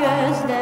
guess that